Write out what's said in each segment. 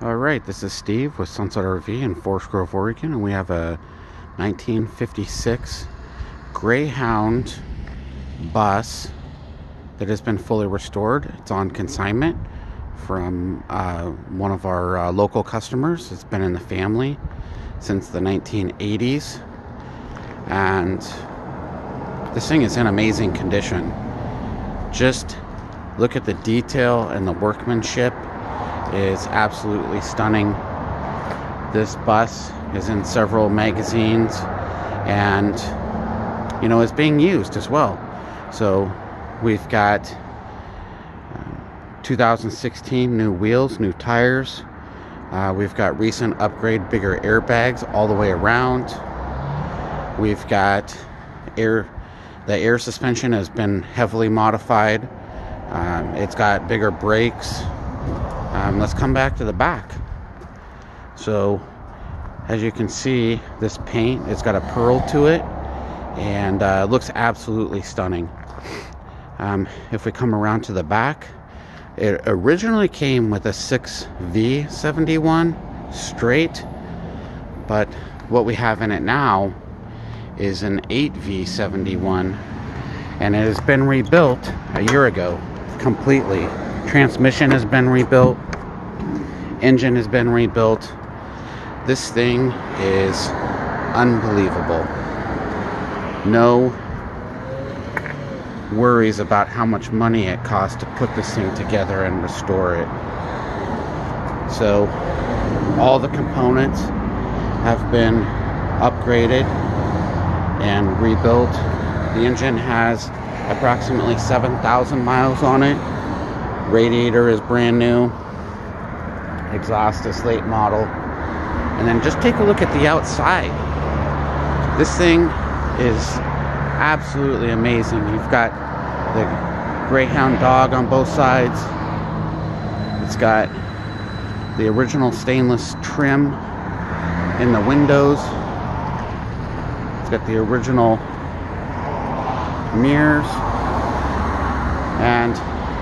All right, this is Steve with Sunset RV in Forest Grove, Oregon, and we have a 1956 Greyhound bus that has been fully restored. It's on consignment from uh, one of our uh, local customers. It's been in the family since the 1980s, and this thing is in amazing condition. Just look at the detail and the workmanship is absolutely stunning. This bus is in several magazines and you know is being used as well. So we've got uh, 2016 new wheels, new tires. Uh, we've got recent upgrade, bigger airbags all the way around. We've got air, the air suspension has been heavily modified. Um, it's got bigger brakes, um, let's come back to the back. So, as you can see, this paint, it's got a pearl to it and uh, looks absolutely stunning. Um, if we come around to the back, it originally came with a 6V71 straight, but what we have in it now is an 8V71 and it has been rebuilt a year ago completely. Transmission has been rebuilt, engine has been rebuilt. This thing is unbelievable. No worries about how much money it costs to put this thing together and restore it. So, all the components have been upgraded and rebuilt. The engine has approximately 7,000 miles on it. Radiator is brand new exhaust is late model. And then just take a look at the outside. This thing is absolutely amazing. You've got the Greyhound dog on both sides. It's got the original stainless trim in the windows. It's got the original mirrors. And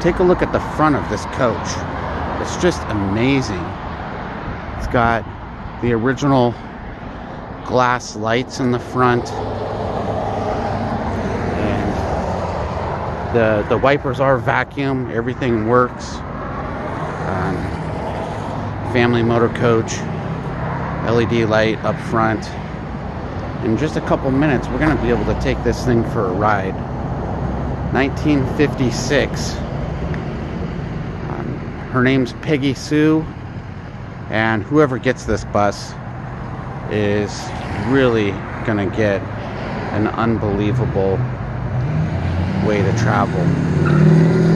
take a look at the front of this coach. It's just amazing. It's got the original glass lights in the front. And the, the wipers are vacuum. Everything works. Um, family motor coach. LED light up front. In just a couple minutes, we're going to be able to take this thing for a ride. 1956 her name's Peggy Sue, and whoever gets this bus is really to get an unbelievable way to travel.